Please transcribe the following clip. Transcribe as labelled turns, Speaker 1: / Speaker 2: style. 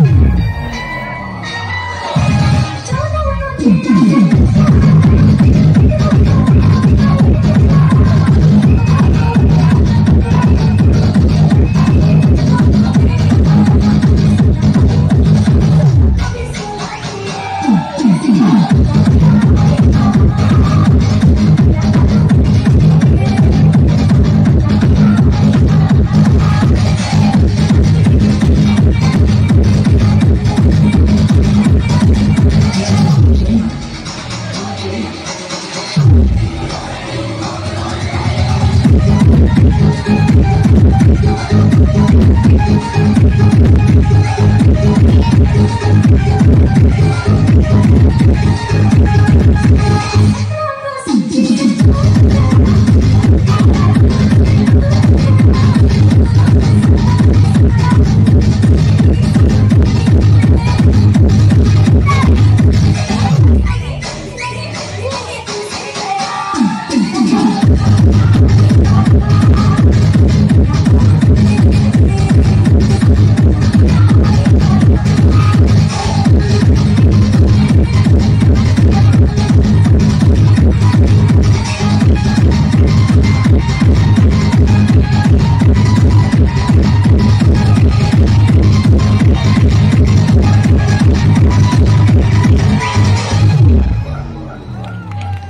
Speaker 1: Woo!
Speaker 2: Thank you. Thank you.